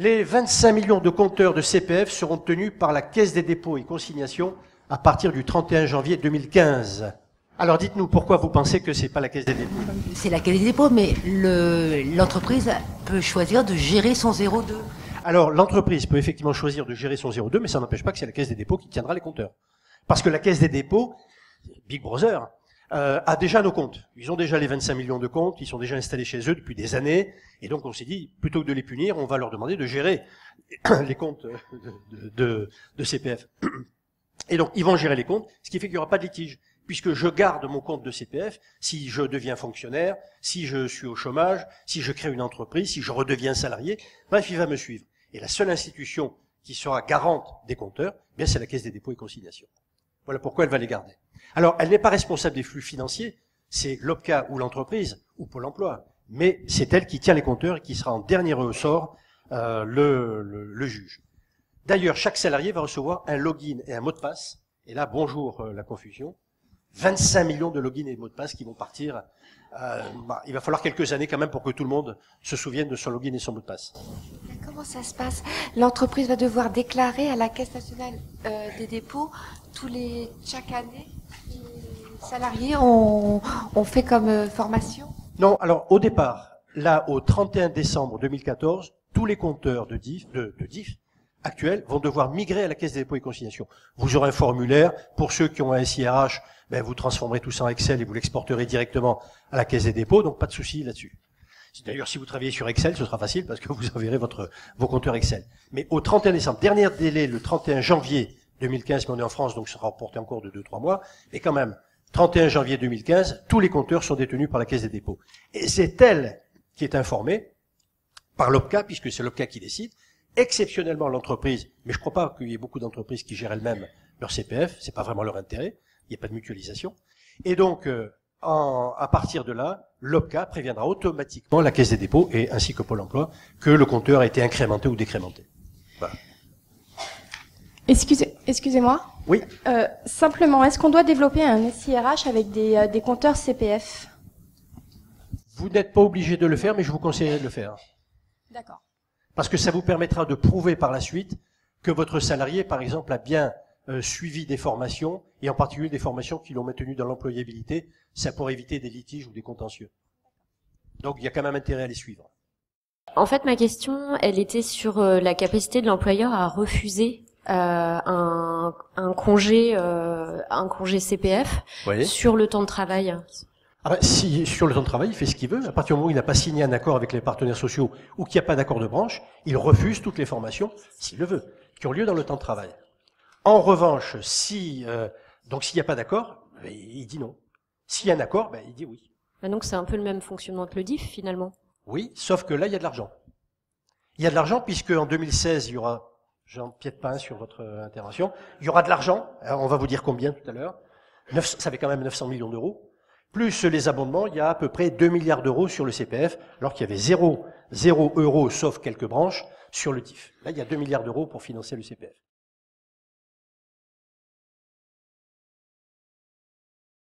Les 25 millions de compteurs de CPF seront tenus par la Caisse des dépôts et consignations à partir du 31 janvier 2015. Alors dites-nous pourquoi vous pensez que c'est pas la Caisse des dépôts? C'est la Caisse des dépôts, mais le- l'entreprise peut choisir de gérer son 02. Alors l'entreprise peut effectivement choisir de gérer son 02, mais ça n'empêche pas que c'est la Caisse des dépôts qui tiendra les compteurs. Parce que la Caisse des dépôts, Big Brother, euh, a déjà nos comptes. Ils ont déjà les 25 millions de comptes, ils sont déjà installés chez eux depuis des années, et donc on s'est dit, plutôt que de les punir, on va leur demander de gérer les comptes de, de- de- de CPF. Et donc ils vont gérer les comptes, ce qui fait qu'il n'y aura pas de litige, puisque je garde mon compte de CPF si je deviens fonctionnaire, si je suis au chômage, si je crée une entreprise, si je redeviens salarié, bref, il va me suivre. Et la seule institution qui sera garante des compteurs, eh bien c'est la Caisse des dépôts et consignations. Voilà pourquoi elle va les garder. Alors, elle n'est pas responsable des flux financiers, c'est l'OPCA ou l'entreprise, ou Pôle emploi, mais c'est elle qui tient les compteurs et qui sera en dernier ressort euh, le, juge. D'ailleurs, chaque salarié va recevoir un login et un mot de passe, et là, bonjour euh, la confusion, 25 millions de logins et de mots de passe qui vont partir. Euh, bah, il va falloir quelques années quand même pour que tout le monde se souvienne de son login et son mot de passe. Comment ça se passe? L'entreprise va devoir déclarer à la Caisse nationale euh, des dépôts tous les chaque année les salariés ont, ont fait comme euh, formation? Non, alors au départ, là, au 31 décembre 2014, tous les compteurs de DIF, de, de DIF actuels vont devoir migrer à la Caisse des dépôts et consignations. Vous aurez un formulaire. Pour ceux qui ont un SIRH, ben, vous transformerez tout ça en Excel et vous l'exporterez directement à la Caisse des dépôts, donc pas de souci là-dessus. D'ailleurs, si vous travaillez sur Excel, ce sera facile parce que vous enverrez votre, vos compteurs Excel. Mais au 31 décembre, dernier délai, le 31 janvier 2015, mais on est en France, donc ça sera reporté encore de 2-3 mois, mais quand même, 31 janvier 2015, tous les compteurs sont détenus par la Caisse des dépôts. Et c'est elle qui est informée par l'OPCA, puisque c'est l'OPCA qui décide, exceptionnellement l'entreprise, mais je ne crois pas qu'il y ait beaucoup d'entreprises qui gèrent elles-mêmes leur CPF, c'est pas vraiment leur intérêt, il n'y a pas de mutualisation. Et donc, euh, en- à partir de là, l'OPCA préviendra automatiquement la Caisse des dépôts, et ainsi que Pôle emploi, que le compteur a été incrémenté ou décrémenté. Voilà. Excusez, excusez-moi. Oui. Euh, simplement, est-ce qu'on doit développer un SIRH avec des, euh, des compteurs CPF Vous n'êtes pas obligé de le faire, mais je vous conseillerais de le faire. D'accord. Parce que ça vous permettra de prouver par la suite que votre salarié, par exemple, a bien euh, suivi des formations, et en particulier des formations qui l'ont maintenu dans l'employabilité, ça pour éviter des litiges ou des contentieux. Donc il y a quand même intérêt à les suivre. En fait, ma question, elle était sur euh, la capacité de l'employeur à refuser euh, un, un congé, un congé CPF Oui. sur le temps de travail. Ah ben, si sur le temps de travail, il fait ce qu'il veut. À partir du moment où il n'a pas signé un accord avec les partenaires sociaux ou qu'il n'y a pas d'accord de branche, il refuse toutes les formations, s'il le veut, qui ont lieu dans le temps de travail. En revanche, si euh, donc s'il n'y a pas d'accord, ben, il dit non. S'il y a un accord, ben, il dit oui. Ah, Donc c'est un peu le même fonctionnement que le DIF finalement. Oui, sauf que là, il y a de l'argent. Il y a de l'argent puisque en 2016, il y aura, j'empiète pas sur votre euh, intervention, il y aura de l'argent. Alors, on va vous dire combien tout à l'heure. Neuf- Ça fait quand même 900 millions d'euros. Plus les abondements, il y a à peu près 2 milliards d'euros sur le CPF, alors qu'il y avait zéro, zéro euro, sauf quelques branches, sur le TIF. Là, il y a 2 milliards d'euros pour financer le CPF.